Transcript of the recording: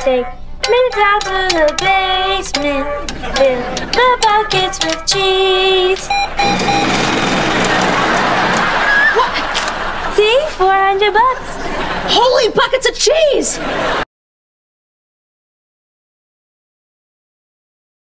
Take me down to the basement. Fill the buckets with cheese. What? See? 400 bucks. Holy buckets of cheese!